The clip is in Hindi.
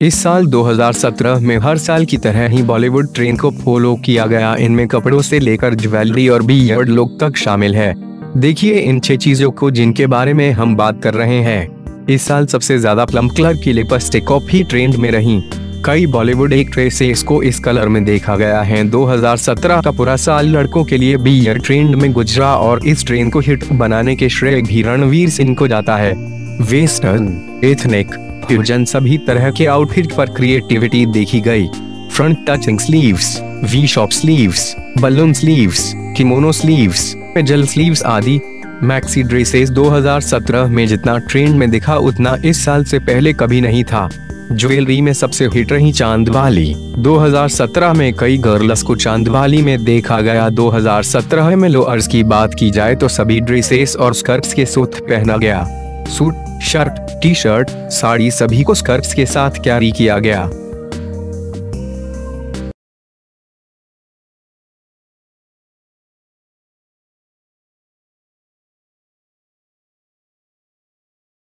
इस साल 2017 में हर साल की तरह ही बॉलीवुड ट्रेंड को फॉलो किया गया। इनमें कपड़ों से लेकर ज्वेलरी और बियर्ड लुक तक शामिल है। देखिए इन छह चीज़ों को जिनके बारे में हम बात कर रहे हैं। इस साल सबसे ज़्यादा प्लम कलर की लिपस्टिक ही ट्रेंड में रही। कई बॉलीवुड एक्ट्रेसेस को इस कलर में देखा गया है। 2017 का पूरा साल लड़कों के लिए बियर ट्रेंड में गुजरा और इस ट्रेंड को हिट बनाने के श्रेय भी रणवीर सिंह को जाता है। वेस्टर्न, एथनिक फ्यूजन सभी तरह के आउटफिट पर क्रिएटिविटी देखी गई। Front touching sleeves bishop sleeves balloon sleeves kimono sleeves जल स्लीव्स आदि। मैक्सी ड्रेसेस 2017 में जितना ट्रेंड में दिखा, उतना इस साल से पहले कभी नहीं था। ज्वेलरी में सबसे हिट रही चाँद वाली 2017 में कई गर्ल्स को चाँद वाली में देखा गया। 2017 में लोअर्स की बात की जाए तो सभी ड्रेसेस और स्कर्ट्स के सूट पहना गया। Suit shirt T shirt sari सभी को स्कर्ट्स के साथ कैरी किया गया।